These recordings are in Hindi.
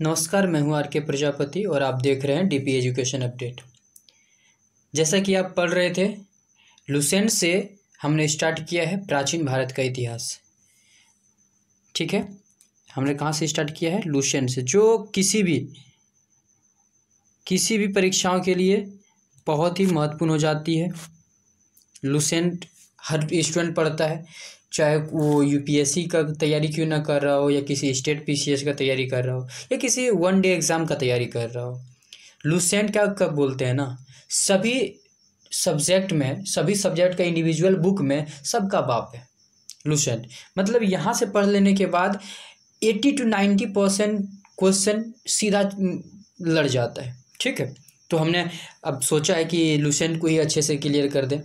नमस्कार, मैं हूँ आर के प्रजापति और आप देख रहे हैं डीपी एजुकेशन अपडेट। जैसा कि आप पढ़ रहे थे लुसेंट से हमने स्टार्ट किया है प्राचीन भारत का इतिहास। ठीक है? हमने कहाँ से स्टार्ट किया है? लुसेंट से, जो किसी भी किसी भी परीक्षाओं के लिए बहुत ही महत्वपूर्ण हो जाती है। लुसेंट हर स्टूडेंट पढ़ता है। चाहे वो यूपीएससी का तैयारी क्यों ना कर रहा हो या किसी स्टेट पीसीएस का तैयारी कर रहा हो या किसी वन डे एग्ज़ाम का तैयारी कर रहा हो। लूसेंट क्या कब बोलते हैं ना? सभी सब्जेक्ट में, सभी सब्जेक्ट का इंडिविजुअल बुक में सबका बाप है लूसेंट मतलब यहाँ से पढ़ लेने के बाद eighty two ninety percent question सीधा लड़ जाता है, ठीक है? तो हमने अब सोचा है कि लूसेंट को ही अच्छे से क्लियर कर दें।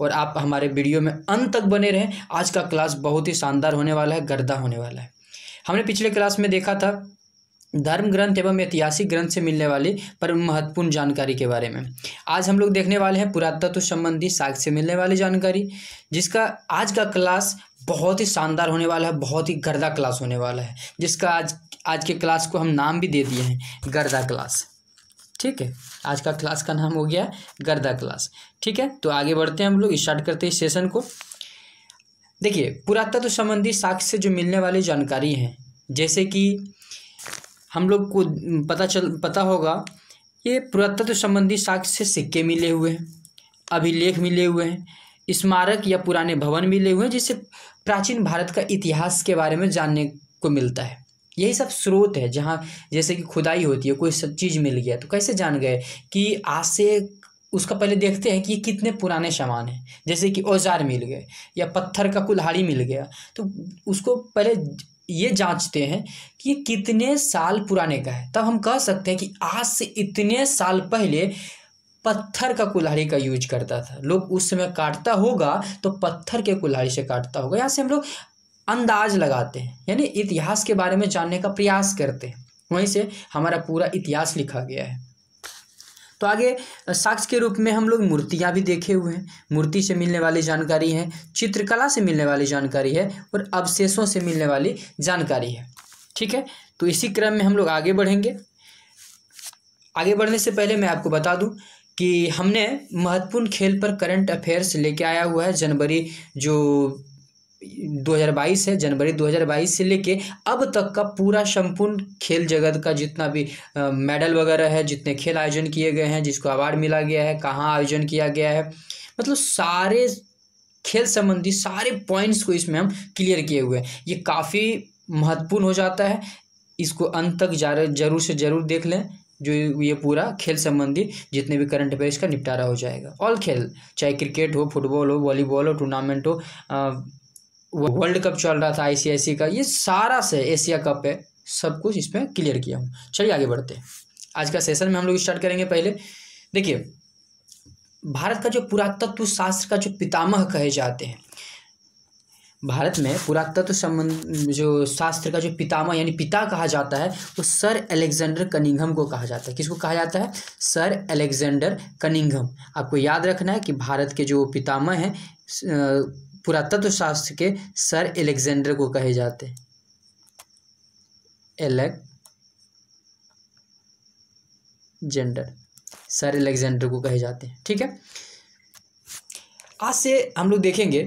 और आप हमारे वीडियो में अंत तक बने रहें। आज का क्लास बहुत ही शानदार होने वाला है, गर्दा होने वाला है। हमने पिछले क्लास में देखा था, धर्म ग्रंथ एवं ऐतिहासिक ग्रंथ से मिलने वाली पर महत्वपूर्ण जानकारी के बारे में। आज हम लोग देखने वाले हैं पुरातत्व संबंधी साक्ष्य से मिलने वाली जानकारी, जिसका आज का क्लास बहुत ही शानदार होने वाला है, बहुत ही गर्दा क्लास होने वाला है, जिसका आज आज के क्लास को हम नाम भी दे दिए हैं, गर्दा क्लास। ठीक है? आज का क्लास का नाम हो गया गर्दा क्लास ठीक है? तो आगे बढ़ते हैं हम लोग स्टार्ट करते हैं सेशन को। देखिए, पुरातत्व संबंधी साक्ष्य से जो मिलने वाली जानकारी है, जैसे कि हम लोग को पता चल, पता होगा, ये पुरातत्व संबंधी साक्ष्य से सिक्के मिले हुए हैं, अभिलेख मिले हुए हैं, स्मारक या पुराने भवन मिले हुए हैं जिससे प्राचीन भारत का इतिहास के बारे में जानने को मिलता है। यही सब स्रोत है जहाँ जैसे कि खुदाई होती है, कोई सब चीज़ मिल गया। तो कैसे जान गए कि आज से उसका पहले देखते हैं कि ये कितने पुराने सामान हैं। जैसे कि औज़ार मिल गए या पत्थर का कुल्हाड़ी मिल गया। तो उसको पहले ये जांचते हैं कि ये कितने साल पुराने का है। तब हम कह सकते हैं कि आज से इतने साल पहले पत्थर का कुल्हाड़ी का यूज़ करता था। लोग उस समय काटता होगा तो पत्थर के कुल्हाड़ी से काटता होगा। यहाँ से हम लोग अंदाज लगाते हैं, यानी इतिहास के बारे में जानने का प्रयास करते हैं। वहीं से हमारा पूरा इतिहास लिखा गया है। तो आगे, साक्ष्य के रूप में हम लोग मूर्तियाँ भी देखे हुए हैं। मूर्ति से मिलने वाली जानकारी है, चित्रकला से मिलने वाली जानकारी है, और अवशेषों से मिलने वाली जानकारी है। ठीक है? तो इसी क्रम में हम लोग आगे बढ़ेंगे। आगे बढ़ने से पहले मैं आपको बता दूँ कि हमने महत्वपूर्ण खेल पर करंट अफेयर्स लेके आया हुआ है जनवरी, जो 2022 है, जनवरी 2022 से लेके अब तक का पूरा संपूर्ण खेल जगत का जितना भी मेडल वगैरह है, जितने खेल आयोजन किए गए हैं, जिसको अवार्ड मिला गया है, कहाँ आयोजन किया गया है मतलब सारे खेल संबंधी सारे पॉइंट्स को इसमें हम क्लियर किए हुए हैं। ये काफ़ी महत्वपूर्ण हो जाता है। इसको अंत तक जा ज़रूर से ज़रूर देख लें, जो ये पूरा खेल संबंधी जितने भी करंट अफेयर्स का निपटारा हो जाएगा। ऑल खेल, चाहे क्रिकेट हो फुटबॉल हो वॉलीबॉल हो टूर्नामेंट हो वर्ल्ड कप चल रहा था आईसीआईसी का, ये सारा से एशिया कप है सब कुछ इसमें क्लियर किया हूँ। चलिए आगे बढ़ते हैं। आज का सेशन में हम लोग स्टार्ट करेंगे पहले। देखिए, भारत का जो पुरातत्व शास्त्र का जो पितामह कहे जाते हैं, भारत में पुरातत्व संबंध, जो शास्त्र का जो पितामह यानी पिता कहा जाता है, वो तो सर एलेक्जेंडर कनिंघम को कहा जाता है। किसको कहा जाता है? Sir Alexander Cunningham. आपको याद रखना है कि भारत के जो पितामह हैं पुरातत्व शास्त्र के सर एलेक्जेंडर को कहे जाते हैं। एलेक जेंडर सर एलेक्जेंडर को कहे जाते हैं, ठीक है? आज से हम लोग देखेंगे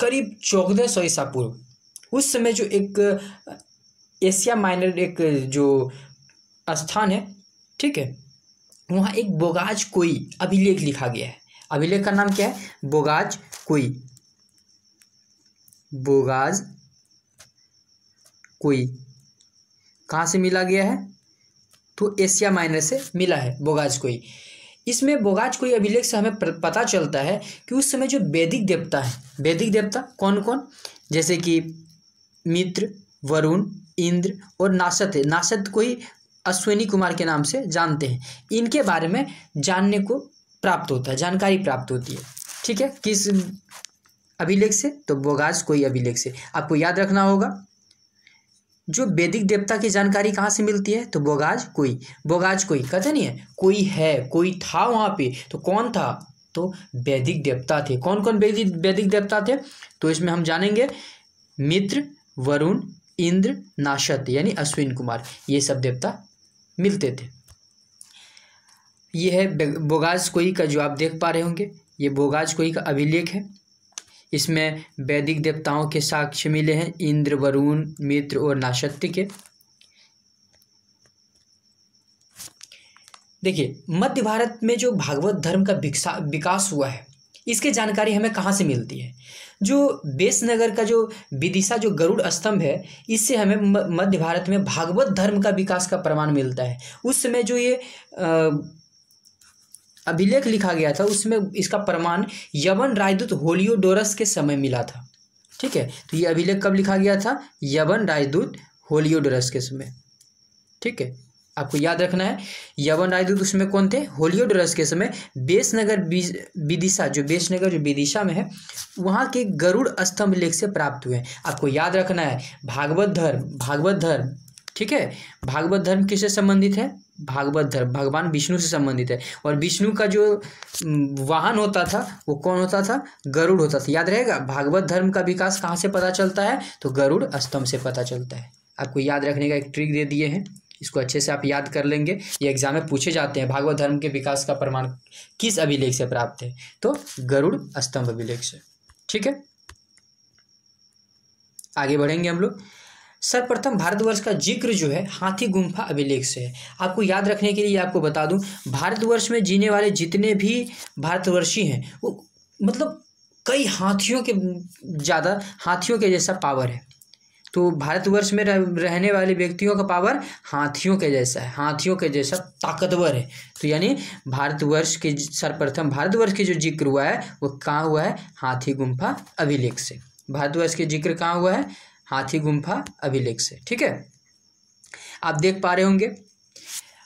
करीब चौदह सौ ईसा पूर्व। उस समय जो एक एशिया माइनर एक जो स्थान है, ठीक है? वहाँ एक बोगाज कोई अभिलेख लिखा गया है। अभिलेख का नाम क्या है? बोगाज कोई। बोगाज कोई। कहाँ से मिला गया है? तो एशिया माइनर से मिला है, बोगाज कोई। इसमें बोगाज कोई अभिलेख से हमें पता चलता है कि उस समय जो वैदिक देवता है, वैदिक देवता कौन कौन जैसे कि मित्र, वरुण, इंद्र और नासत है। नासत कोई अश्विनी कुमार के नाम से जानते हैं। इनके बारे में जानने को प्राप्त होता है, जानकारी प्राप्त होती है। ठीक है? किस अभिलेख से तो बोगाज कोई अभिलेख से। आपको याद रखना होगा, जो वैदिक देवता की जानकारी कहाँ से मिलती है तो बोगाज कोई बोगाज कोई कहते नहीं है, कोई है, कोई था वहाँ पे तो कौन था? तो वैदिक देवता थे। कौन कौन वैदिक वैदिक देवता थे? तो इसमें हम जानेंगे, मित्र, वरुण, इंद्र नाशत यानी अश्विन कुमार, ये सब देवता मिलते थे। ये है बोगाज कोई का जो आप देख पा रहे होंगे, ये बोगाज कोई का अभिलेख है। इसमें वैदिक देवताओं के साक्ष्य मिले हैं, इंद्र, वरुण, मित्र और नाशक्ति के। देखिए, मध्य भारत में जो भागवत धर्म का विकास हुआ है, इसकी जानकारी हमें कहाँ से मिलती है? जो बेसनगर का जो विदिशा, जो गरुड़ स्तंभ है, इससे हमें मध्य भारत में भागवत धर्म का विकास का प्रमाण मिलता है। उस समय जो ये अभिलेख लिखा गया था, उसमें इसका प्रमाण यवन राजदूत होलियोडोरस के समय मिला था। ठीक है? तो ये अभिलेख कब लिखा गया था? यवन राजदूत होलियोडोरस के समय। ठीक है? आपको याद रखना है, यवन राजदूत उसमें कौन थे? होलियोडोरस के समय बेसनगर विदिशा जो बेसनगर, जो विदिशा में है, वहाँ के गरुड़ स्तंभ लेख से प्राप्त हुए आपको याद रखना है, भागवत धर्म भागवत धर्म ठीक है? भागवत धर्म किससे संबंधित है? भागवत धर्म, भगवान विष्णु से संबंधित है। और विष्णु का जो वाहन होता था, वो कौन होता था? गरुड़ होता था। याद रहेगा? भागवत धर्म का विकास कहाँ से पता चलता है? तो गरुड़ स्तंभ से पता चलता है। आपको याद रखने का एक ट्रिक दे दिए हैं। इसको अच्छे से आप याद कर लेंगे। ये एग्ज़ाम में पूछे जाते हैं, भागवत धर्म के विकास का प्रमाण किस अभिलेख से प्राप्त है? तो गरुड़ स्तंभ अभिलेख से। ठीक है? आगे बढ़ेंगे हम लोग। सर्वप्रथम भारतवर्ष का ज़िक्र जो है, हाथी गुम्फा अभिलेख से है। आपको याद रखने के लिए आपको बता दूँ, भारतवर्ष में जीने वाले जितने भी भारतवर्षी हैं, वो मतलब कई हाथियों के, ज़्यादा हाथियों के जैसा पावर है। तो भारतवर्ष में रहने वाले व्यक्तियों का पावर हाथियों के जैसा है, हाथियों के जैसा ताकतवर है। तो यानी भारतवर्ष के सर्वप्रथम भारतवर्ष के जो ज़िक्र हुआ है, वो कहाँ हुआ है? हाथी गुम्फा अभिलेख से। भारतवर्ष के ज़िक्र कहाँ हुआ है? हाथी गुम्फा अभिलेख से, ठीक है? आप देख पा रहे होंगे।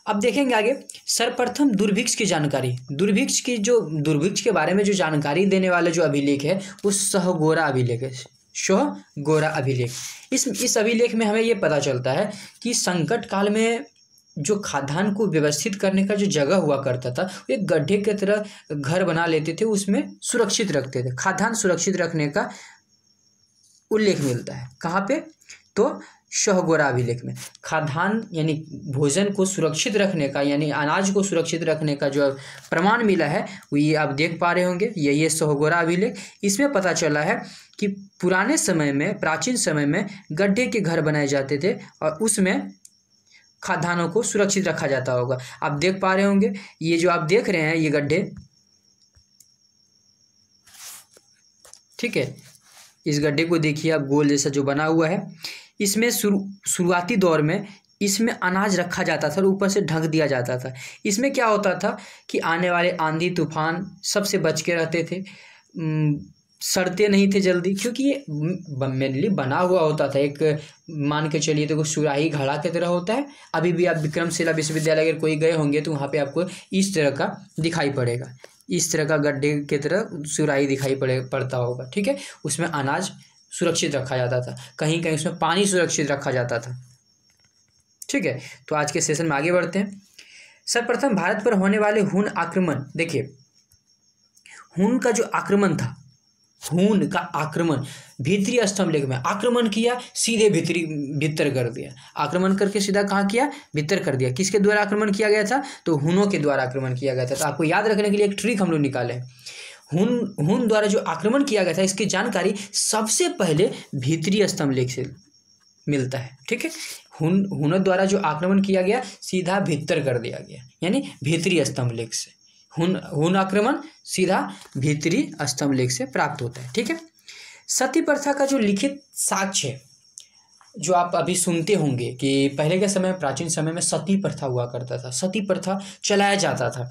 अब देखेंगे आगे, सर्वप्रथम दुर्भिक्ष की जानकारी। दुर्भिक्ष की जो, दुर्भिक्ष के बारे में जो जानकारी देने वाला जो अभिलेख है, वो सहगोरा अभिलेख है। शोह गोरा अभिलेख। इस इस अभिलेख में हमें ये पता चलता है कि संकट काल में जो खाद्यान्न को व्यवस्थित करने का जो जगह हुआ करता था एक गड्ढे की तरह घर बना लेते थे, उसमें सुरक्षित रखते थे। खाद्यान्न सुरक्षित रखने का उल्लेख मिलता है। कहाँ पे? तो शहगोरा अभिलेख में। खाद्यान्न यानी भोजन को सुरक्षित रखने का यानी अनाज को सुरक्षित रखने का जो प्रमाण मिला है, वो ये आप देख पा रहे होंगे। ये ये सहगोरा अभिलेख। इसमें पता चला है कि पुराने समय में, प्राचीन समय में गड्ढे के घर बनाए जाते थे और उसमें खाद्यान्नों को सुरक्षित रखा जाता होगा। आप देख पा रहे होंगे। ये जो आप देख रहे हैं, ये गड्ढे, ठीक है? इस गड्ढे को देखिए आप, गोल जैसा जो बना हुआ है। इसमें शुरू, शुरुआती दौर में इसमें अनाज रखा जाता था और ऊपर से ढक दिया जाता था। इसमें क्या होता था कि आने वाले आंधी, तूफ़ान सबसे बच के रहते थे। सड़ते नहीं थे जल्दी, क्योंकि ये मेनली बना हुआ होता था। एक, मान के चलिए तो सुराही घड़ा की तरह होता है। अभी भी आप विक्रमशिला विश्वविद्यालय अगर कोई गए होंगे तो वहाँ पे आपको इस तरह का दिखाई पड़ेगा। इस तरह का गड्ढे की तरह सुराई दिखाई पड़े, पड़ता होगा, ठीक है? उसमें अनाज सुरक्षित रखा जाता था। कहीं कहीं उसमें पानी सुरक्षित रखा जाता था। ठीक है? तो आज के सेशन में आगे बढ़ते हैं। सर्वप्रथम भारत पर होने वाले हुन आक्रमण, देखिए, हुन का जो आक्रमण था खून का आक्रमण, भीतरी स्तंभ लेख में आक्रमण किया, सीधे भीतरी, भीतर कर दिया। आक्रमण करके सीधा कहाँ किया? भीतर कर दिया। किसके द्वारा आक्रमण किया गया था? तो हुनों के द्वारा आक्रमण किया गया था। तो आपको याद रखने के लिए एक ट्रिक हम लोग निकाले। हुन हुन द्वारा जो आक्रमण किया गया था, इसकी जानकारी सबसे पहले भीतरी स्तंभ लेख से मिलता है। ठीक है? हुन, हुनों द्वारा जो आक्रमण किया गया, सीधा भीतर कर दिया गया। यानी भीतरी स्तंभ लेख से। हुन हुन आक्रमण सीधा भीतरी स्तंभ लेख से प्राप्त होता है, ठीक है? सती प्रथा का जो लिखित साक्ष्य, जो आप अभी सुनते होंगे कि पहले के समय, प्राचीन समय में सती प्रथा हुआ करता था, सती प्रथा चलाया जाता था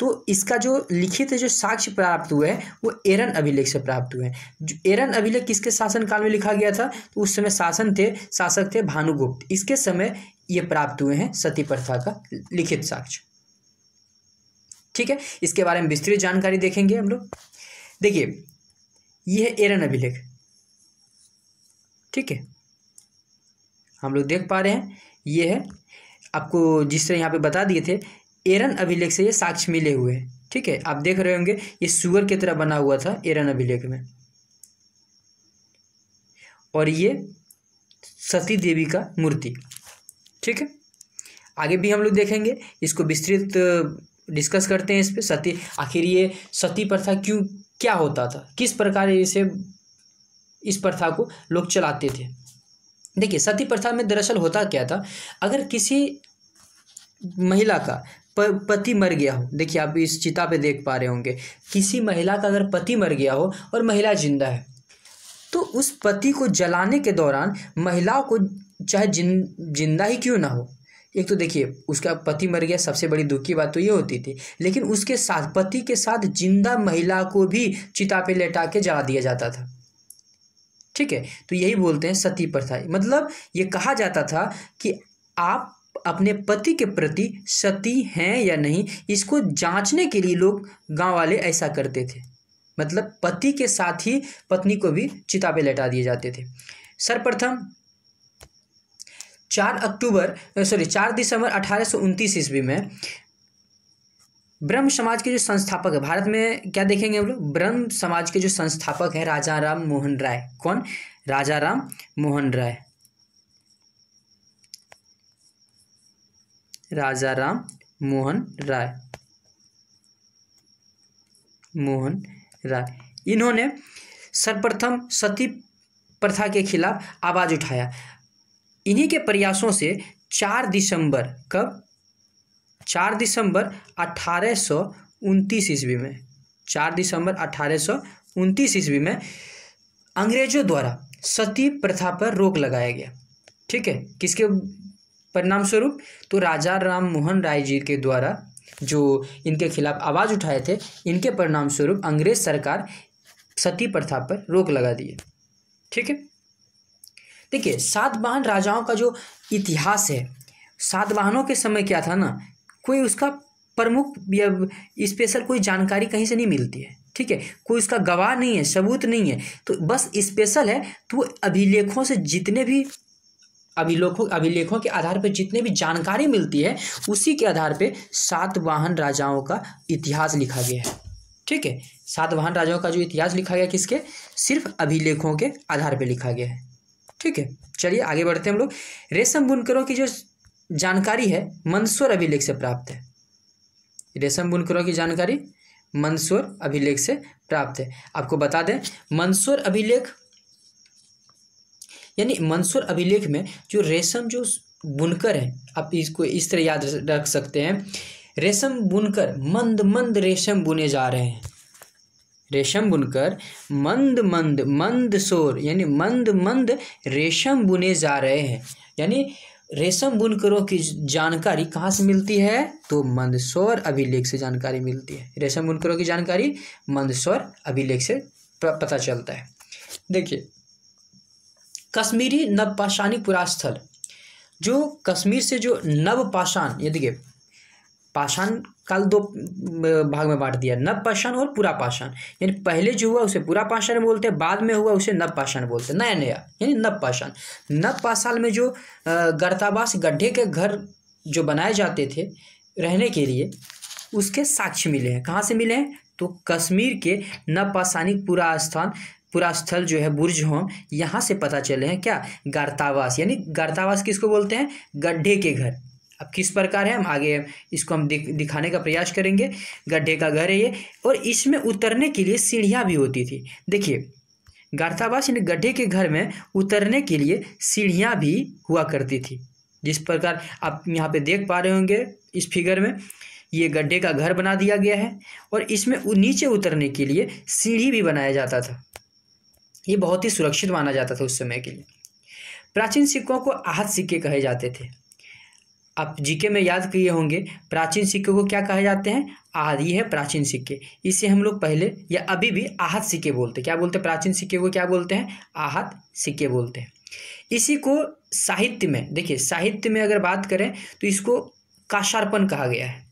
तो इसका जो लिखित जो साक्ष्य प्राप्त हुए हैं, वो एरन अभिलेख से प्राप्त हुए हैं। जो एरन अभिलेख किसके शासन काल में लिखा गया था? तो उस समय शासन थे, शासक थे भानुगुप्त। इसके समय ये प्राप्त हुए हैं सती प्रथा का लिखित साक्ष्य। ठीक है? इसके बारे में विस्तृत जानकारी देखेंगे हम लोग। देखिए, ये है एरन अभिलेख। ठीक है? हम लोग देख पा रहे हैं, ये है, आपको जिस तरह यहाँ पे बता दिए थे, एरन अभिलेख से ये साक्ष्य मिले हुए हैं। ठीक है? आप देख रहे होंगे, ये सुअर की तरह बना हुआ था एरन अभिलेख में। और ये सती देवी का मूर्ति। ठीक है? आगे भी हम लोग देखेंगे, इसको विस्तृत डिस्कस करते हैं इस पर सती, आखिर ये सती प्रथा क्यों, क्या होता था? किस प्रकार इसे, इस प्रथा को लोग चलाते थे? देखिए, सती प्रथा में दरअसल होता क्या था? अगर किसी महिला का पति मर गया हो, देखिए आप इस चिता पे देख पा रहे होंगे, किसी महिला का अगर पति मर गया हो और महिला ज़िंदा है तो उस पति को जलाने के दौरान महिलाओं को चाहे जिन, ज़िंदा ही क्यों ना हो एक तो देखिए, उसका पति मर गया, सबसे बड़ी दुख की बात तो ये होती थी। लेकिन उसके साथ, पति के साथ ज़िंदा महिला को भी चिता पे लेटा के जला दिया जाता था। ठीक है? तो यही बोलते हैं सती प्रथा। मतलब ये कहा जाता था कि आप अपने पति के प्रति सती हैं या नहीं, इसको जांचने के लिए लोग गाँव वाले ऐसा करते थे। मतलब पति के साथ ही पत्नी को भी चिता पे लेटा दिए जाते थे। सर्वप्रथम चार अक्टूबर सॉरी चार दिसंबर अठारह सौ उनतीस ईस्वी में ब्रह्म समाज के जो संस्थापक है, भारत में क्या देखेंगे हम लोग? ब्रह्म समाज के जो संस्थापक है, राजा राम मोहन राय। कौन? राजा राम मोहन राय। राजा राम मोहन राय। मोहन राय। इन्होंने सर्वप्रथम सती प्रथा के खिलाफ आवाज़ उठाया। इन्हीं के प्रयासों से चार दिसंबर कब? चार दिसंबर अठारह सौ उनतीस ईस्वी में। चार दिसंबर अठारह सौ उनतीस ईस्वी में अंग्रेज़ों द्वारा सती प्रथा पर रोक लगाया गया। ठीक है? किसके परिणाम स्वरूप तो राजा राम मोहन राय जी के द्वारा जो इनके खिलाफ आवाज़ उठाए थे, इनके परिणाम स्वरूप अंग्रेज़ सरकार सती प्रथा पर रोक लगा दिए ठीक है? देखिए सातवाहन राजाओं का जो इतिहास है सातवाहनों के समय क्या था ना, कोई उसका प्रमुख या स्पेशल कोई जानकारी कहीं से नहीं मिलती है, ठीक है? कोई उसका गवाह नहीं है, सबूत नहीं है तो बस स्पेशल है तो वो अभिलेखों से जितने भी अभिलेखों अभिलेखों के आधार पर जितने भी जानकारी मिलती है, उसी के आधार पे सातवाहन राजाओं का इतिहास लिखा गया है, ठीक है? सातवाहन राजाओं का जो इतिहास लिखा गया किसके? सिर्फ़ अभिलेखों के आधार पर लिखा गया है। ठीक है, चलिए आगे बढ़ते हैं हम लोग। रेशम बुनकरों की जो जानकारी है मंदसौर अभिलेख से प्राप्त है। रेशम बुनकरों की जानकारी मंदसौर अभिलेख से प्राप्त है। आपको बता दें मंदसौर अभिलेख, यानी मंदसौर अभिलेख में जो रेशम जो बुनकर है, आप इसको इस तरह याद रख सकते हैं। रेशम बुनकर, मंद मंद रेशम बुने जा रहे हैं। रेशम बुनकर मंद मंद मंद शोर, यानी मंद मंद रेशम बुने जा रहे हैं। यानी रेशम बुनकरों की जानकारी कहाँ से मिलती है? तो मंदसौर अभिलेख से जानकारी मिलती है। रेशम बुनकरों की जानकारी मंदसौर अभिलेख से पता चलता है। देखिए, कश्मीरी नवपाषाणी पुरास्थल जो कश्मीर से जो नवपाषाण, ये देखिए पाषाण काल दो भाग में बांट दिया। नव पाषाण और पूरा पाषाण। यानी पहले जो हुआ उसे पूरा पाषाण बोलते हैं, बाद में हुआ उसे नव पाषाण बोलते हैं। नया नया यानी नव पाषाण। नव पाषाण में जो गर्तावास गड्ढे के घर जो बनाए जाते थे, रहने के लिए, उसके साक्ष्य मिले हैं। कहाँ से मिले हैं? तो कश्मीर के नवपाषाणी पूरा स्थान, पूरा स्थल जो है बुर्ज होम यहाँ से पता चले हैं क्या? गर्तावास, यानी गर्तावास किसको बोलते हैं? गड्ढे के घर। अब किस प्रकार है? हम आगे इसको हम दिखाने का प्रयास करेंगे। गड्ढे का घर है ये। और इसमें उतरने के लिए सीढ़ियाँ भी होती थी। देखिए गार्थावास यानी गड्ढे के घर में उतरने के लिए सीढ़ियाँ भी हुआ करती थी। जिस प्रकार आप यहाँ पे देख पा रहे होंगे, इस फिगर में ये गड्ढे का घर बना दिया गया है और इसमें नीचे उतरने के लिए सीढ़ी भी बनाया जाता था। ये बहुत ही सुरक्षित माना जाता था उस समय के लिए। प्राचीन सिक्कों को आहत सिक्के कहे जाते थे। आप जीके में याद किए होंगे, प्राचीन सिक्के को क्या कहे जाते हैं? आहत। ये है प्राचीन सिक्के। इसे हम लोग पहले या अभी भी आहत सिक्के बोलते हैं। क्या बोलते हैं प्राचीन सिक्के को? क्या बोलते हैं? आहत सिक्के बोलते हैं। इसी को साहित्य में, देखिए, साहित्य में अगर बात करें तो इसको काशार्पण कहा गया है।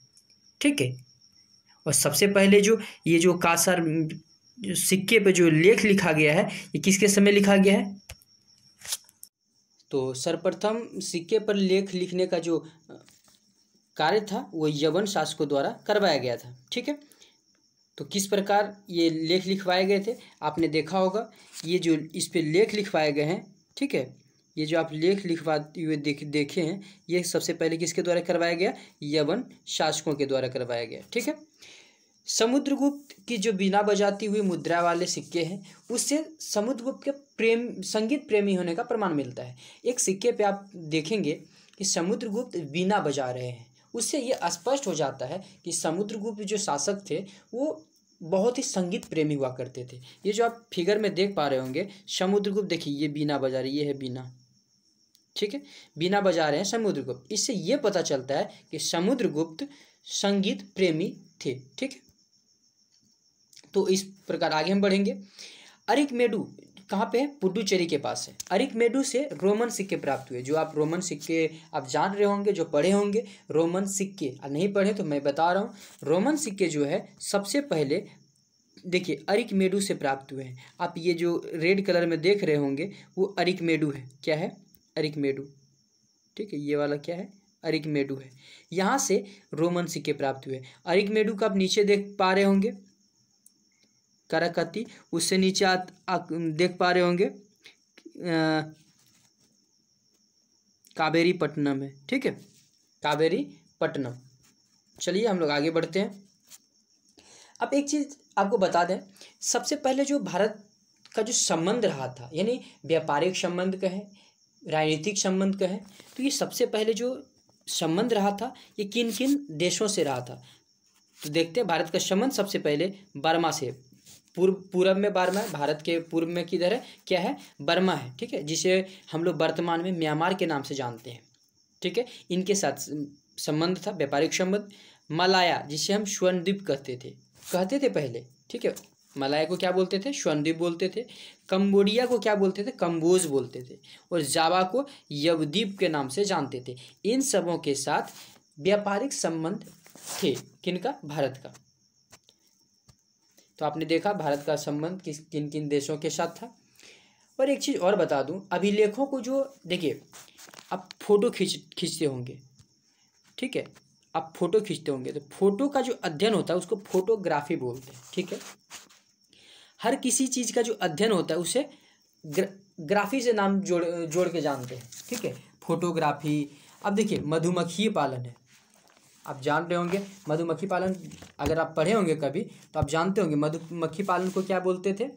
ठीक है? और सबसे पहले जो, ये जो कासार, सिक्के पे जो लेख लिखा गया है, ये किसके समय लिखा गया है? तो सर्वप्रथम सिक्के पर लेख लिखने का जो कार्य था, वो यवन शासकों द्वारा करवाया गया था। ठीक है? तो किस प्रकार ये लेख लिखवाए गए थे? आपने देखा होगा, ये जो इस पर लेख लिखवाए गए हैं, ठीक है? ये जो आप लेख लिखवाते हुए देख, देखे हैं, ये सबसे पहले किसके द्वारा करवाया गया? यवन शासकों के द्वारा करवाया गया। ठीक है? समुद्रगुप्त की जो बिना बजाती हुई मुद्रा वाले सिक्के हैं, उससे समुद्रगुप्त के प्रेम, संगीत प्रेमी होने का प्रमाण मिलता है। एक सिक्के पे आप देखेंगे कि समुद्रगुप्त बिना बजा रहे हैं। उससे ये स्पष्ट हो जाता है कि समुद्रगुप्त जो शासक थे, वो बहुत ही संगीत प्रेमी हुआ करते थे। ये जो आप फिगर में देख पा रहे होंगे, समुद्रगुप्त देखिए, ये बीना बजा रही ये है बीना। ठीक है? बीना बजा रहे हैं समुद्रगुप्त। इससे ये पता चलता है कि समुद्रगुप्त संगीत प्रेमी थे। ठीक है? तो इस प्रकार आगे हम बढ़ेंगे। अरिक मेडू कहाँ पे है? पुडुचेरी के पास है। अरिक मेडू से रोमन सिक्के प्राप्त हुए, जो आप रोमन सिक्के आप जान रहे होंगे, जो पढ़े होंगे। रोमन सिक्के नहीं पढ़े तो मैं बता रहा हूँ। रोमन सिक्के जो है, सबसे पहले देखिए, अरिक मेडू से प्राप्त हुए हैं। आप ये जो रेड कलर में देख रहे होंगे, वो अरिक मेडू है। क्या है? अरिक मेडू। ठीक है, ये वाला क्या है? अरिक मेडू है। यहाँ से रोमन सिक्के प्राप्त हुए। अरिक मेडू का आप नीचे देख पा रहे होंगे। कराकती उससे नीचे आ, आ, देख पा रहे होंगे कावेरी पट्टनम है ठीक है? कावेरी पट्टनम। चलिए हम लोग आगे बढ़ते हैं। अब एक चीज़ आपको बता दें सबसे पहले जो भारत का जो संबंध रहा था यानी व्यापारिक संबंध कहें राजनीतिक संबंध कहें तो ये सबसे पहले जो संबंध रहा था ये किन किन देशों से रहा था? तो देखते हैं भारत का संबंध सबसे पहले बर्मा से। पूर्व पूर्व में बर्मा है भारत के पूर्व में किधर है? क्या है? बर्मा है, ठीक है? जिसे हम लोग वर्तमान में म्यांमार के नाम से जानते हैं, ठीक है? इनके साथ संबंध था, व्यापारिक संबंध। मलाया, जिसे हम स्वर्णद्वीप कहते थे। कहते थे पहले, ठीक है? मलाया को क्या बोलते थे? स्वर्णद्वीप बोलते थे। कम्बोडिया को क्या बोलते थे? कम्बोज बोलते थे। और जावा को यवद्वीप के नाम से जानते थे। इन सबों के साथ व्यापारिक संबंध थे, किनका? भारत का। तो आपने देखा भारत का संबंध किस किन किन देशों के साथ था। और एक चीज़ और बता दूँ अभिलेखों को जो देखिए आप फ़ोटो खींच खींचते होंगे ठीक है आप फ़ोटो खींचते होंगे तो फ़ोटो का जो अध्ययन होता है उसको फोटोग्राफी बोलते हैं ठीक है। हर किसी चीज़ का जो अध्ययन होता है उसे ग्र, ग्राफी से नाम जोड़ जोड़ के जानते हैं ठीक है। फोटोग्राफी अब देखिए मधुमक्खी पालन है आप जान रहे होंगे, मधुमक्खी पालन अगर आप पढ़े होंगे कभी तो आप जानते होंगे, मधुमक्खी पालन को क्या बोलते थे?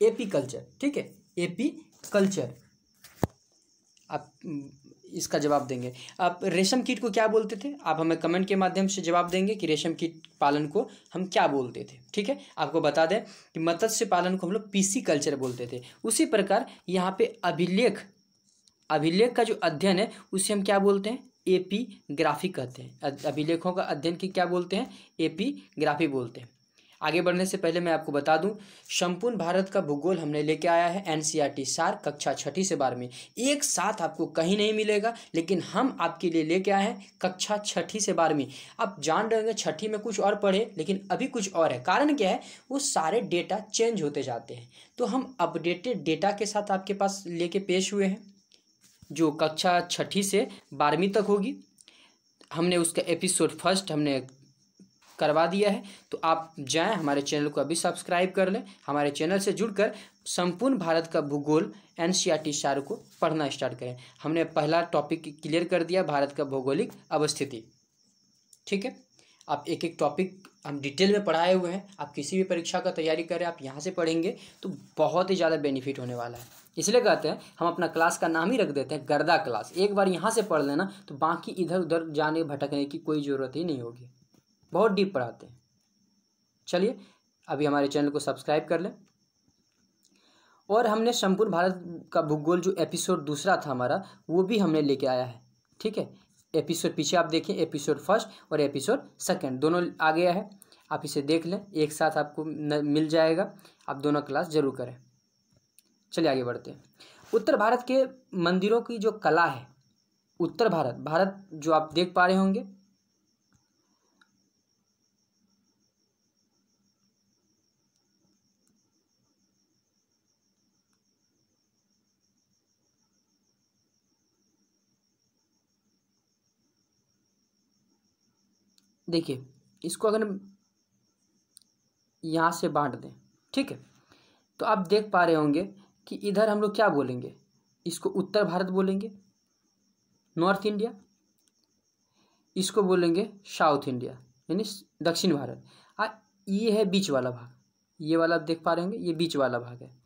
एपी कल्चर ठीक है? एपी कल्चर आप, इसका जवाब देंगे। आप रेशम कीट को क्या बोलते थे? आप हमें कमेंट के माध्यम से जवाब देंगे कि रेशम कीट पालन को हम क्या बोलते थे, ठीक है? आपको बता दें कि मत्स्य पालन को हम लोग पीसी कल्चर बोलते थे। उसी प्रकार यहाँ पे अभिलेख अभिलेख का जो अध्ययन है, उसे हम क्या बोलते हैं? एपी ग्राफी कहते हैं। अभिलेखों का अध्ययन की क्या बोलते हैं? एपी ग्राफी बोलते हैं। आगे बढ़ने से पहले मैं आपको बता दूँ, संपूर्ण भारत का भूगोल हमने लेके आया है एनसीईआरटी सार कक्षा छठी से बारहवीं। एक साथ आपको कहीं नहीं मिलेगा, लेकिन हम आपके लिए लेके आए हैं कक्षा छठी से बारहवीं। आप जान रहे होंगे, छठी में कुछ और पढ़े, लेकिन अभी कुछ और है। कारण क्या है? वो सारे डेटा चेंज होते जाते हैं। तो हम अपडेटेड डेटा के साथ आपके पास लेके पेश हुए हैं। जो कक्षा छठी से बारहवीं तक होगी। हमने उसका एपिसोड फ़र्स्ट हमने करवा दिया है। तो आप जाएँ, हमारे चैनल को अभी सब्सक्राइब कर लें। हमारे चैनल से जुड़कर संपूर्ण भारत का भूगोल एन सी सार को पढ़ना स्टार्ट करें। हमने पहला टॉपिक क्लियर कर दिया, भारत का भौगोलिक अवस्थिति। ठीक है? आप एक एक टॉपिक हम डिटेल में पढ़ाए हुए हैं। आप किसी भी परीक्षा का तैयारी करें, आप यहाँ से पढ़ेंगे तो बहुत ही ज़्यादा बेनिफिट होने वाला है। इसलिए कहते हैं, हम अपना क्लास का नाम ही रख देते हैं, गर्दा क्लास एक बार यहाँ से पढ़ लेना तो बाकी इधर उधर जाने भटकने की कोई ज़रूरत ही नहीं होगी। बहुत डीप पढ़ाते हैं। चलिए, अभी हमारे चैनल को सब्सक्राइब कर लें। और हमने संपूर्ण भारत का भूगोल जो एपिसोड दूसरा था हमारा, वो भी हमने लेके आया है। ठीक है? एपिसोड पीछे आप देखें एपिसोड फ़र्स्ट और एपिसोड सेकंड दोनों आ गया है। आप इसे देख लें, एक साथ आपको मिल जाएगा। आप दोनों क्लास ज़रूर करें। चलिए आगे बढ़ते हैं। उत्तर भारत के मंदिरों की जो कला है, उत्तर भारत भारत जो आप देख पा रहे होंगे, देखिए, इसको अगर यहाँ से बांट दें, ठीक है? तो आप देख पा रहे होंगे कि इधर हम लोग क्या बोलेंगे? इसको उत्तर भारत बोलेंगे? नॉर्थ इंडिया इसको बोलेंगे साउथ इंडिया यानी दक्षिण भारत। आ, ये है बीच वाला भाग। ये वाला आप देख पा रहे होंगे, ये बीच वाला भाग है।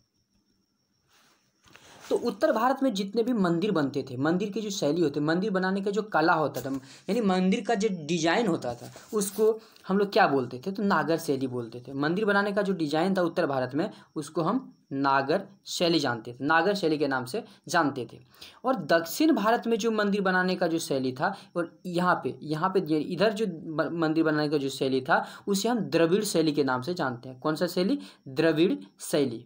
तो उत्तर भारत में जितने भी मंदिर बनते थे, मंदिर की जो शैली होती, मंदिर बनाने का जो कला होता था, यानी मंदिर का जो डिज़ाइन होता था, उसको हम लोग क्या बोलते थे? तो नागर शैली बोलते थे। मंदिर बनाने का जो डिज़ाइन था उत्तर भारत में, उसको हम नागर शैली जानते थे, नागर शैली के नाम से जानते थे। और दक्षिण भारत में जो मंदिर बनाने का जो शैली था, और यहाँ पे यहाँ पे इधर जो मंदिर बनाने का जो शैली था, उसे हम द्रविड़ शैली के नाम से जानते हैं। कौन सा शैली? द्रविड़ शैली।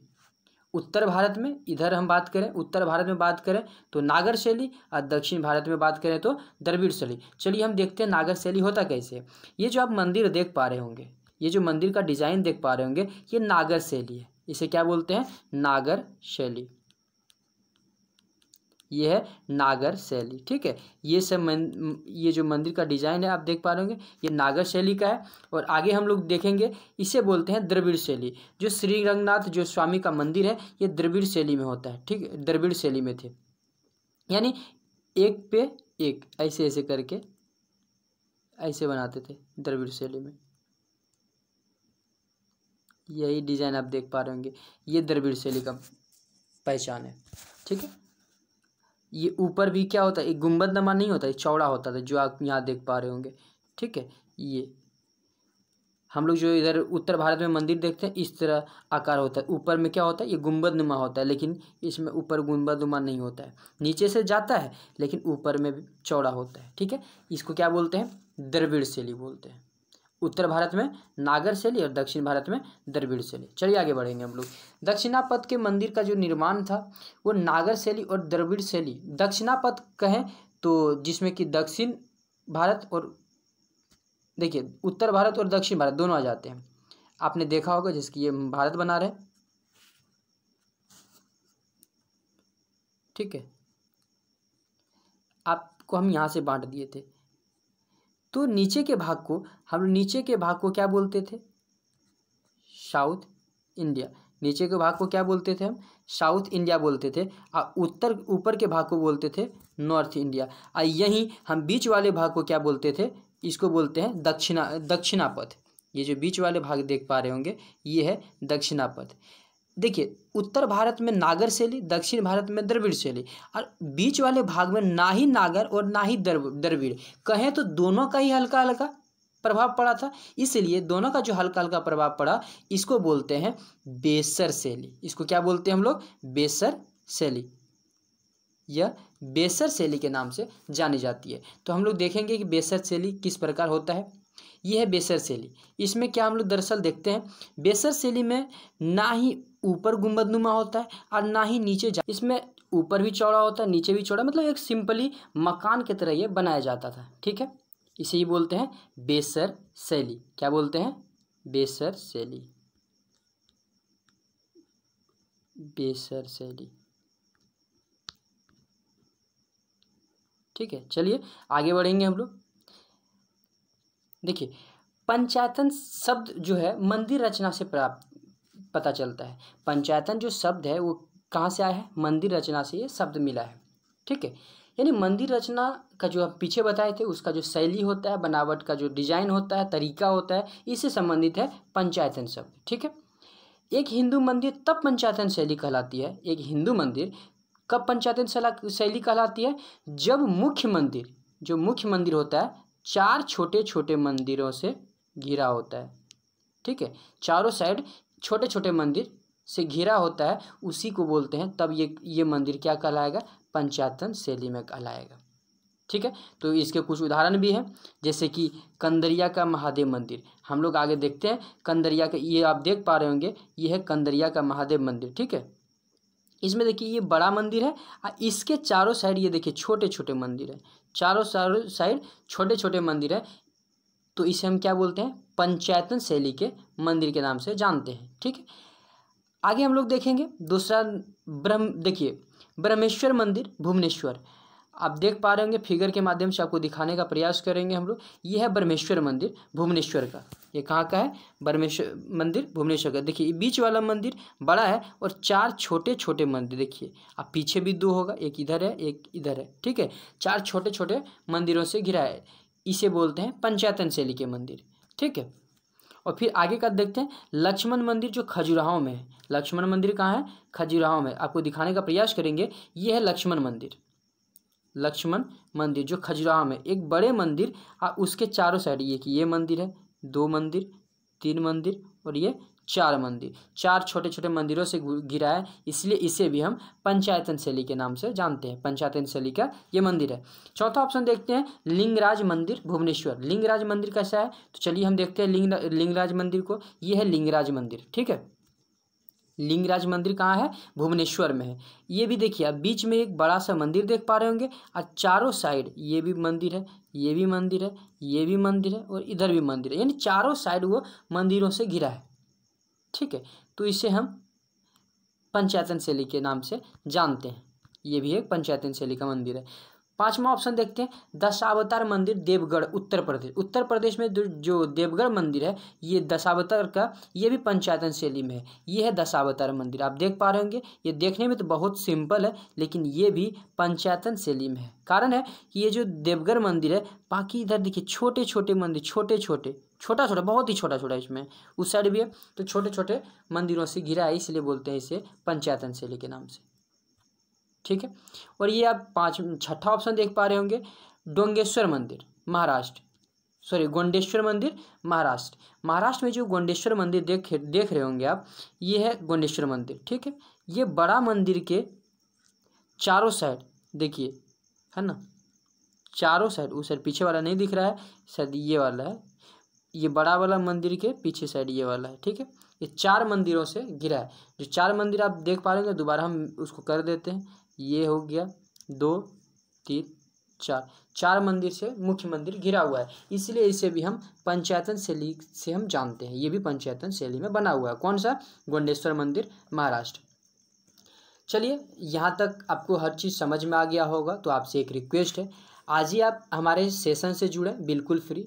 उत्तर भारत में, इधर हम बात करें, उत्तर भारत में बात करें तो नागर शैली, और दक्षिण भारत में बात करें तो द्रविड़ शैली। चलिए हम देखते हैं नागर शैली होता कैसे ये जो आप मंदिर देख पा रहे होंगे, ये जो मंदिर का डिज़ाइन देख पा रहे होंगे, ये नागर शैली है। इसे क्या बोलते हैं? नागर शैली। ये है नागर शैली, ठीक है? ये सब ये जो मंदिर का डिज़ाइन है, आप देख पा रहे होंगे, ये नागर शैली का है और आगे हम लोग देखेंगे, इसे बोलते हैं द्रविड़ शैली। जो श्री रंगनाथ जो स्वामी का मंदिर है, ये द्रविड़ शैली में होता है, ठीक है? द्रविड़ शैली में थे। यानी एक पे एक ऐसे ऐसे करके, ऐसे बनाते थे द्रविड़ शैली में। यही डिज़ाइन आप देख पा रहे होंगे। ये द्रविड़ शैली का पहचान है, ठीक है? ये ऊपर भी क्या होता है? एक गुंबद नमा नहीं होता है चौड़ा होता था, जो आप यहाँ देख पा रहे होंगे, ठीक है? ये, हम लोग जो इधर उत्तर भारत में मंदिर देखते हैं, इस तरह आकार होता है। ऊपर में क्या होता है? ये गुंबद नुमा होता है, लेकिन इसमें ऊपर गुंबद नुमा नहीं होता है। नीचे से जाता है, लेकिन ऊपर में चौड़ा होता है, ठीक है? इसको क्या बोलते हैं? द्रविड़ शैली बोलते हैं। उत्तर भारत में, नागर शैली और दक्षिण भारत में, द्रविड़ शैली चलिए आगे बढ़ेंगे हम लोग। दक्षिणापथ के मंदिर का जो निर्माण था, वो नागर शैली और द्रविड़ शैली दक्षिणापथ कहें तो जिसमें कि दक्षिण भारत और, देखिए, उत्तर भारत और दक्षिण भारत दोनों आ जाते हैं। आपने देखा होगा जिसकी ये भारत बना रहे। ठीक है? आपको हम यहाँ से बांट दिए थे। तो नीचे के भाग को, हम नीचे के भाग को क्या बोलते थे? साउथ इंडिया नीचे के भाग को क्या बोलते थे हम? साउथ इंडिया बोलते थे। और उत्तर, ऊपर के भाग को बोलते थे नॉर्थ इंडिया और यहीं हम बीच वाले भाग को क्या बोलते थे? इसको बोलते हैं दक्षिणा, दक्षिणापथ। ये जो बीच वाले भाग देख पा रहे होंगे, ये है दक्षिणापथ। देखिए, उत्तर भारत में नागर शैली, दक्षिण भारत में द्रविड़ शैली, और बीच वाले भाग में ना ही नागर और ना ही द्रविड़। कहें तो दोनों का ही हल्का हल्का प्रभाव पड़ा था, इसलिए दोनों का जो हल्का हल्का प्रभाव पड़ा, इसको बोलते हैं बेसर शैली। इसको क्या बोलते हैं हम लोग? बेसर शैली। यह बेसर शैली के नाम से जानी जाती है। तो हम लोग देखेंगे कि बेसर शैली किस प्रकार होता है। यह है बेसर शैली। इसमें क्या हम लोग दरअसल देखते हैं? बेसर शैली में ना ही ऊपर गुम्बदनुमा होता है और ना ही नीचे जा इसमें ऊपर भी चौड़ा होता है, नीचे भी चौड़ा मतलब एक सिंपली मकान की तरह ये बनाया जाता था, ठीक है? इसे ही बोलते हैं बेसर शैली। क्या बोलते हैं? बेसर शैली। बेसर शैली। ठीक है, चलिए आगे बढ़ेंगे हम लोग। देखिए, पंचायतन शब्द जो है मंदिर रचना से प्राप्त पता चलता है। पंचायतन जो शब्द है, वो कहाँ से आया है? मंदिर रचना से ये शब्द मिला है। ठीक है? यानी मंदिर रचना का जो हम पीछे बताए थे, उसका जो शैली होता है, बनावट का जो डिज़ाइन होता है, तरीका होता है, इससे संबंधित है पंचायतन शब्द। ठीक है? एक हिंदू मंदिर तब पंचायतन शैली कहलाती है, एक हिंदू मंदिर कब पंचायतन शैली कहलाती है? जब मुख्य मंदिर, जो मुख्य मंदिर होता है, चार छोटे छोटे मंदिरों से घिरा होता है। ठीक है? चारों साइड छोटे छोटे मंदिर से घिरा होता है, उसी को बोलते हैं। तब ये ये मंदिर क्या कहलाएगा? पंचायतन शैली में कहलाएगा। ठीक है? तो इसके कुछ उदाहरण भी हैं, जैसे कि कंदरिया का महादेव मंदिर। हम लोग आगे देखते हैं, कंदरिया का, ये आप देख पा रहे होंगे, ये है कंदरिया का महादेव मंदिर। ठीक है? इसमें देखिए, ये बड़ा मंदिर है, और इसके चारों साइड ये देखिए छोटे छोटे मंदिर है। चारों चारों साइड छोटे छोटे मंदिर है। तो इसे हम क्या बोलते हैं? पंचायतन शैली के मंदिर के नाम से जानते हैं, ठीक है? आगे हम लोग देखेंगे, दूसरा ब्रह्म, देखिए, ब्रह्मेश्वर मंदिर, भुवनेश्वर। आप देख पा रहे होंगे, फिगर के माध्यम से आपको दिखाने का प्रयास करेंगे हम लोग। ये है ब्रह्मेश्वर मंदिर, भुवनेश्वर का। ये कहाँ का है? ब्रह्मेश्वर मंदिर, भुवनेश्वर का। देखिए बीच वाला मंदिर बड़ा है और चार छोटे छोटे मंदिर, देखिए। अब पीछे भी दो होगा, एक इधर है, एक इधर है, ठीक है? चार छोटे छोटे मंदिरों से घिरा है। इसे बोलते हैं पंचायतन शैली के मंदिर, ठीक है? और फिर आगे का देखते हैं, लक्ष्मण मंदिर जो खजुराहो में है। लक्ष्मण मंदिर कहाँ है? खजुराहो में। आपको दिखाने का प्रयास करेंगे, ये है लक्ष्मण मंदिर। लक्ष्मण मंदिर जो खजुराहो में, एक बड़े मंदिर और उसके चारों साइड ये कि ये मंदिर है, दो मंदिर, तीन मंदिर और ये चार मंदिर, चार छोटे छोटे मंदिरों से घिरा है, इसलिए इसे भी हम पंचायतन शैली के नाम से जानते हैं। पंचायतन शैली का ये मंदिर है। चौथा ऑप्शन देखते हैं, लिंगराज मंदिर, भुवनेश्वर। लिंगराज मंदिर कैसा है? तो चलिए हम देखते हैं लिंग, लिंगराज मंदिर को। ये है लिंगराज मंदिर, ठीक है? लिंगराज मंदिर कहाँ है? भुवनेश्वर में है। ये भी देखिए, आप बीच में एक बड़ा सा मंदिर देख पा रहे होंगे, और चारों साइड ये भी मंदिर है, ये भी मंदिर है, ये भी मंदिर है, और इधर भी मंदिर है। यानी चारों साइड वो मंदिरों से घिरा है। ठीक है तो इसे हम पंचायतन शैली के नाम से जानते हैं। ये भी एक पंचायतन शैली का मंदिर है। पांचवा ऑप्शन देखते हैं, दशावतार मंदिर देवगढ़, उत्तर प्रदेश। उत्तर प्रदेश में जो देवगढ़ मंदिर है, ये दशावतार का, ये भी पंचायतन शैली में है। ये है दशावतार मंदिर। आप देख पा रहे होंगे, ये देखने में तो बहुत सिंपल है, लेकिन ये भी पंचायतन शैली में है। कारण है कि ये जो देवगढ़ मंदिर है, बाकी इधर देखिए छोटे छोटे मंदिर छोटे छोटे छोटा छोटा बहुत ही छोटा छोटा इसमें। उस साइड भी है तो छोटे छोटे मंदिरों से घिरा है, इसलिए बोलते हैं इसे पंचायतन शैली के नाम से। ठीक है? और ये आप पाँच, छठा ऑप्शन देख पा रहे होंगे, डोंगेश्वर मंदिर, महाराष्ट्र। सॉरी गोंडेश्वर मंदिर, महाराष्ट्र। महाराष्ट्र में जो गोंडेश्वर मंदिर देख देख रहे होंगे आप, ये है गोंडेश्वर मंदिर, ठीक है? ये बड़ा मंदिर के चारों साइड, देखिए, है ना? चारों साइड, उस साइड पीछे वाला नहीं दिख रहा है, शायद ये वाला है। ये बड़ा वाला मंदिर के पीछे साइड ये वाला है, ठीक है? ये चार मंदिरों से घिरा है। जो चार मंदिर आप देख पा रहे हैं दोबारा हम उसको कर देते हैं। ये हो गया दो, तीन, चार। चार मंदिर से मुख्य मंदिर घिरा हुआ है। इसलिए इसे भी हम पंचायतन शैली से हम जानते हैं। ये भी पंचायतन शैली में बना हुआ है। कौन सा? गोंडेश्वर मंदिर, महाराष्ट्र। चलिए, यहाँ तक आपको हर चीज़ समझ में आ गया होगा तो आपसे एक रिक्वेस्ट है। आज ही आप हमारे सेशन से जुड़ें, बिल्कुल फ्री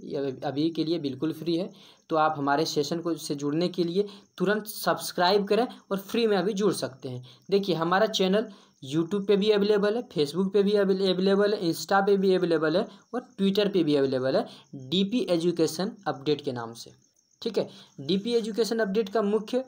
अभी के लिए बिल्कुल फ्री है। तो आप हमारे सेशन को, से जुड़ने के लिए तुरंत सब्सक्राइब करें और फ्री में अभी जुड़ सकते हैं। देखिए, हमारा चैनल यूट्यूब पे भी अवेलेबल है फेसबुक पे भी अवेलेबल है इंस्टा पे भी अवेलेबल है और ट्विटर पे भी अवेलेबल है डीपी एजुकेशन अपडेट के नाम से। ठीक है? डीपी एजुकेशन अपडेट का मुख्य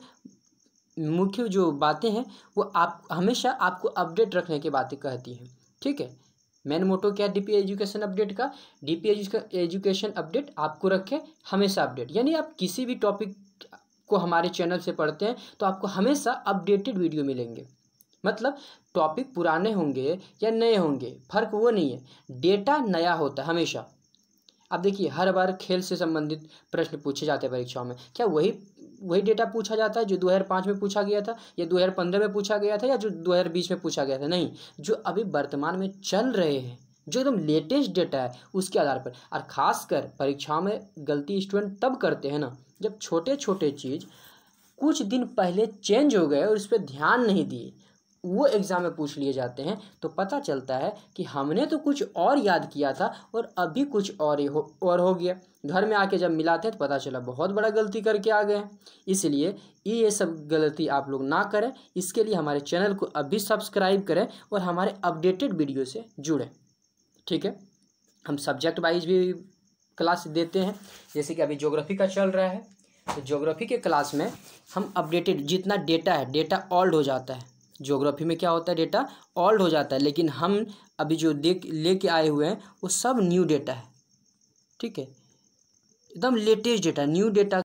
मुख्य जो बातें हैं, वो आप, हमेशा आपको अपडेट रखने की बातें कहती हैं। ठीक है? मेन मोटो क्या डीपी एजुकेशन अपडेट का? डीपी एजुकेशन अपडेट आपको रखे, हमेशा अपडेट यानी आप किसी भी टॉपिक को हमारे चैनल से पढ़ते हैं तो आपको हमेशा अपडेटेड वीडियो मिलेंगे। मतलब टॉपिक पुराने होंगे या नए होंगे, फ़र्क वो नहीं है। डेटा नया होता है हमेशा। अब देखिए, हर बार खेल से संबंधित प्रश्न पूछे जाते हैं परीक्षाओं में। क्या वही वही डेटा पूछा जाता है, जो 2005 में पूछा गया था, या 2015 में पूछा गया था, या जो 2020 में पूछा गया था। नहीं, जो अभी वर्तमान में चल रहे हैं, जो एकदम लेटेस्ट डेटा है, उसके आधार पर। और ख़ासकर परीक्षाओं में गलती स्टूडेंट तब करते हैं ना, जब छोटे छोटे चीज़ कुछ दिन पहले चेंज हो गए और उस पर ध्यान नहीं दिए, वो एग्ज़ाम में पूछ लिए जाते हैं। तो पता चलता है कि हमने तो कुछ और याद किया था और अभी कुछ और हो और हो गया। घर में आके जब मिलाते हैं तो पता चला बहुत बड़ा गलती करके आ गए इसलिए ये सब गलती आप लोग ना करें। इसके लिए हमारे चैनल को अभी सब्सक्राइब करें और हमारे अपडेटेड वीडियो से जुड़ें। ठीक है? हम सब्जेक्ट वाइज भी क्लास देते हैं। जैसे कि अभी ज्योग्राफी का चल रहा है। तो ज्योग्राफी के क्लास में हम अपडेटेड जितना डेटा है, डेटा ऑल्ड हो जाता है। ज्योग्राफी में क्या होता है? डेटा ओल्ड हो जाता है। लेकिन हम अभी जो देख, लेके आए हुए हैं, वो सब न्यू डेटा है। ठीक है? एकदम लेटेस्ट डेटा न्यू डेटा